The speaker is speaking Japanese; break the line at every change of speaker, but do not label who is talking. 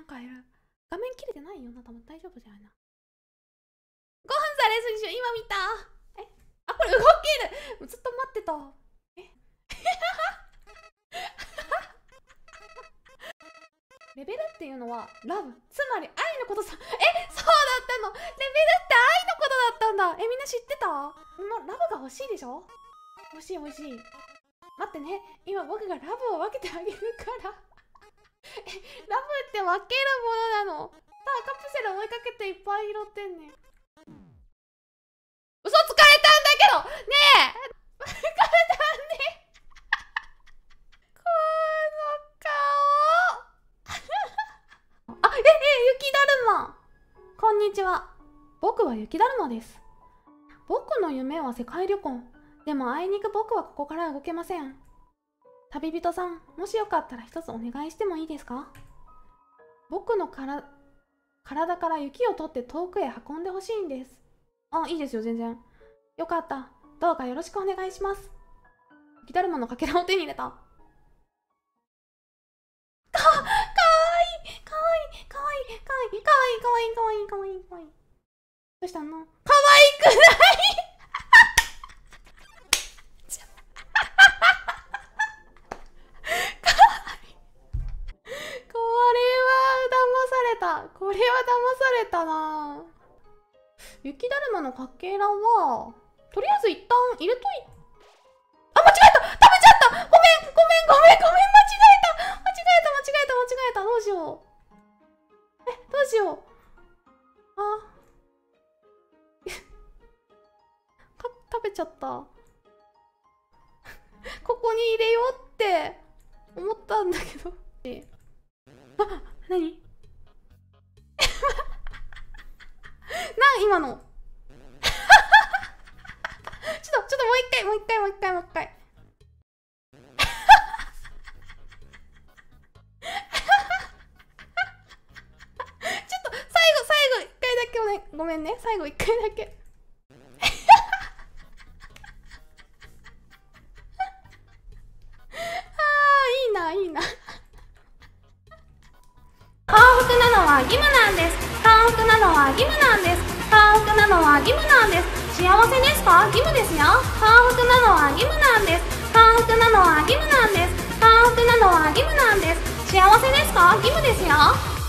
なんかいる。画面切れてないよな多分大丈夫じゃないな。ゴンザレスにしよ今見た。え？あこれ動ける。ずっと待ってた。え？レベルっていうのはラブ。つまり愛のことさ。え？そうだったの。レベルって愛のことだったんだ。えみんな知ってた、ま、ラブが欲しいでしょ？欲しい欲しい。待ってね。今僕がラブを分けてあげるから。えラブって分けるものなの。さあカプセル追いかけていっぱい拾ってんね嘘つかれたんだけど！ねえ！つかれたんねこの顔。あええ雪だるま。こんにちは。僕は雪だるまです。僕の夢は世界旅行。でもあいにく僕はここから動けません。旅人さんもしよかったら一つお願いしてもいいですか？僕のから体から雪を取って遠くへ運んでほしいんです。あいいですよ全然。よかった。どうかよろしくお願いします。雪だるまのかけらを手に入れた。かかわいいかわいいかわいいかわいいかわいいかわいいかわいいかわいいかわいい。どうしたの？かわいくない。これは騙されたな。雪だるまのかけらはとりあえず一旦入れといあ間違えた。食べちゃった。ごめんごめんごめんごめん間違えた。間違えた間違えた間違えた。どうしよう。えどうしよう。あ。か食べちゃった。ここに入れようって思ったんだけど。今の。ちょっとちょっともう一回もう一回もう一回もう一回。ちょっと最後最後一回だけおねごめんね。最後一回だけ。あーいいないいな。幸福なのは義なのは義務なんです。幸せですか？義務ですよ。幸福なのは義務なんです。幸福なのは義務なんです。幸福なのは義務なんです。幸せですか？義務ですよ。